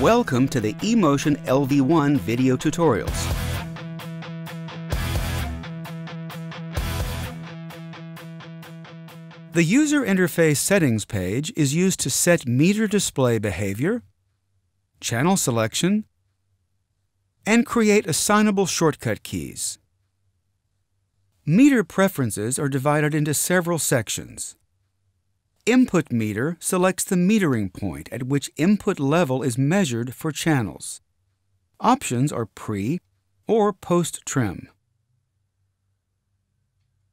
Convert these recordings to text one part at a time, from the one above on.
Welcome to the eMotion LV1 video tutorials. The User Interface Settings page is used to set meter display behavior, channel selection, and create assignable shortcut keys. Meter preferences are divided into several sections. Input meter selects the metering point at which input level is measured for channels. Options are pre or post trim.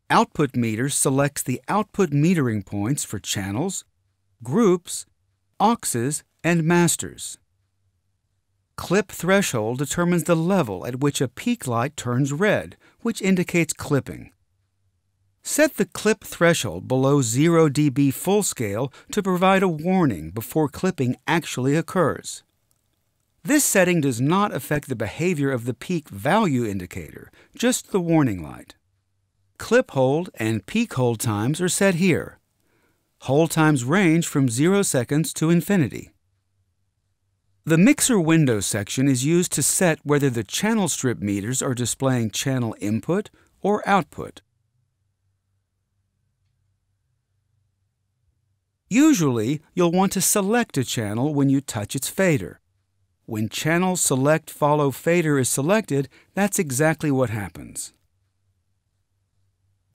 Output meter selects the output metering points for channels, groups, auxes, and masters. Clip threshold determines the level at which a peak light turns red, which indicates clipping. Set the clip threshold below 0 dB full scale to provide a warning before clipping actually occurs. This setting does not affect the behavior of the peak value indicator, just the warning light. Clip hold and peak hold times are set here. Hold times range from 0 seconds to infinity. The mixer window section is used to set whether the channel strip meters are displaying channel input or output. Usually, you'll want to select a channel when you touch its fader. When Channel Select Follow Fader is selected, that's exactly what happens.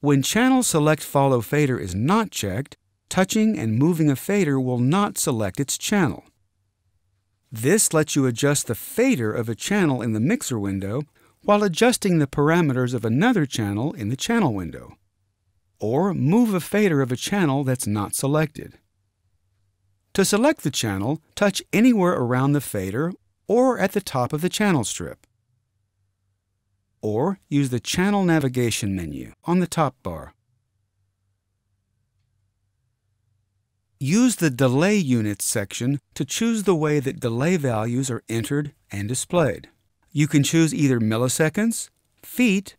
When Channel Select Follow Fader is not checked, touching and moving a fader will not select its channel. This lets you adjust the fader of a channel in the mixer window while adjusting the parameters of another channel in the channel window. Or move a fader of a channel that's not selected. To select the channel, touch anywhere around the fader or at the top of the channel strip. Or use the Channel Navigation menu on the top bar. Use the Delay Units section to choose the way that delay values are entered and displayed. You can choose either milliseconds, feet,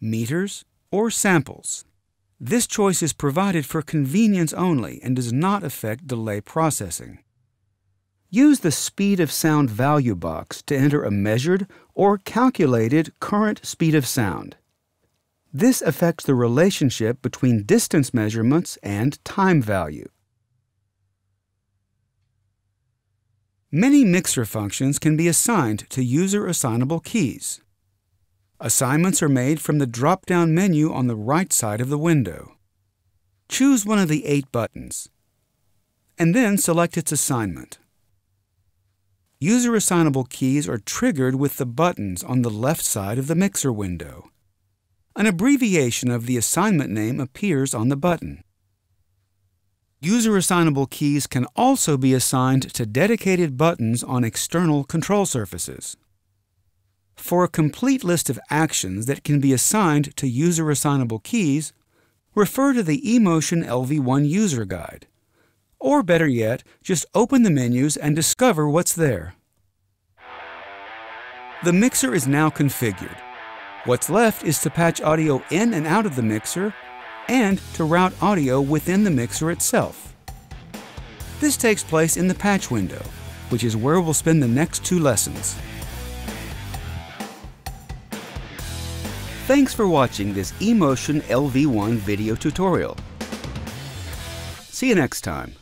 meters, or samples. This choice is provided for convenience only and does not affect delay processing. Use the speed of sound value box to enter a measured or calculated current speed of sound. This affects the relationship between distance measurements and time value. Many mixer functions can be assigned to user assignable keys. Assignments are made from the drop-down menu on the right side of the window. Choose one of the eight buttons, and then select its assignment. User assignable keys are triggered with the buttons on the left side of the mixer window. An abbreviation of the assignment name appears on the button. User assignable keys can also be assigned to dedicated buttons on external control surfaces. For a complete list of actions that can be assigned to user assignable keys, refer to the eMotion LV1 User Guide. Or better yet, just open the menus and discover what's there. The mixer is now configured. What's left is to patch audio in and out of the mixer and to route audio within the mixer itself. This takes place in the patch window, which is where we'll spend the next two lessons. Thanks for watching this eMotion LV1 video tutorial. See you next time.